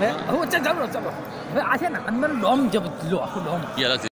네? 어, 짠, 잡으러, 잡으러. 아세안 나면 놈, 저거, 들어와, 놈.